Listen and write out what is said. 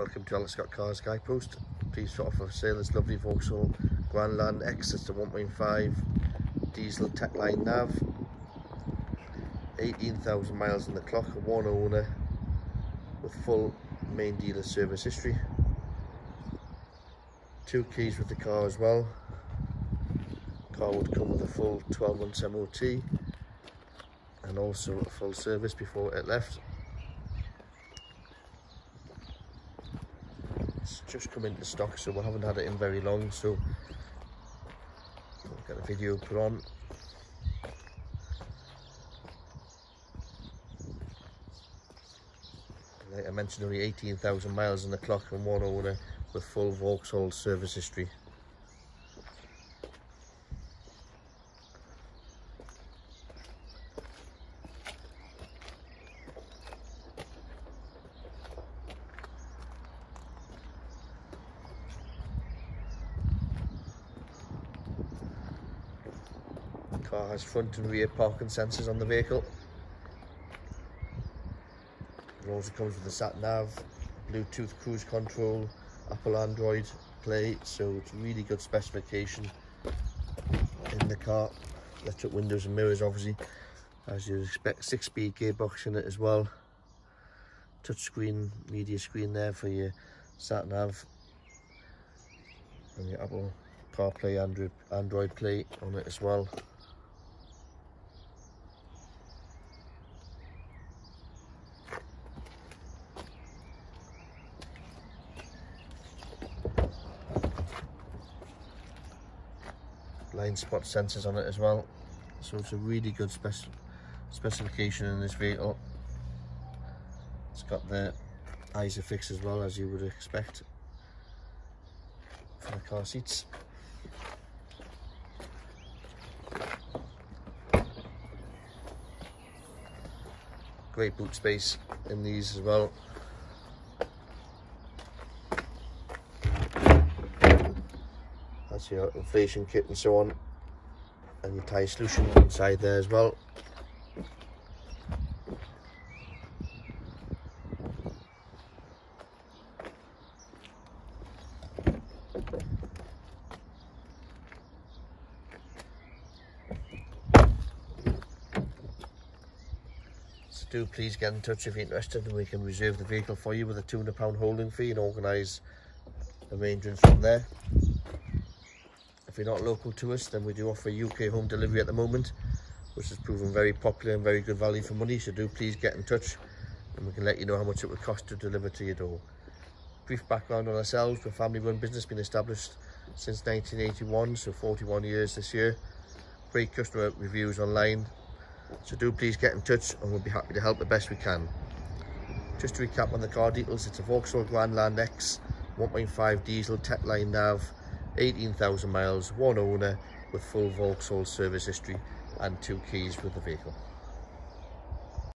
welcome to Alex Scott Cars Guidepost. Please off for sale this lovely Vauxhall Grandland a 1.5 diesel Techline nav. 18,000 miles on the clock, one owner with full main dealer service history. Two keys with the car as well. Car would come with a full 12 months MOT and also a full service before it left. It's just come into stock so we haven't had it in very long so I'll get a video put on. Like I mentioned only 18,000 miles on the clock and one owner with full Vauxhall service history. Car has front and rear parking sensors on the vehicle. It also comes with a sat nav, Bluetooth cruise control, Apple Android Play, so it's really good specification in the car. Electric windows and mirrors, obviously, as you'd expect. Six-speed gearbox in it as well. Touchscreen media screen there for your sat nav and your Apple CarPlay Android Android Play on it as well. Blind spot sensors on it as well. So it's a really good spec specification in this vehicle. It's got the ISOFIX as well as you would expect for the car seats. Great boot space in these as well that's your inflation kit and so on and your tyre solution inside there as well So do please get in touch if you're interested and we can reserve the vehicle for you with a £200 holding fee and organise arrangements from there. You're not local to us, then we do offer UK home delivery at the moment, which has proven very popular and very good value for money. So do please get in touch and we can let you know how much it would cost to deliver to your door. Brief background on ourselves, we're a family run business, been established since 1981, so 41 years this year. Great customer reviews online. So do please get in touch and we'll be happy to help the best we can. Just to recap on the car details, it's a Vauxhall Grandland X 1.5 diesel Techline nav 18,000 miles, one owner with full Vauxhall service history and two keys with the vehicle.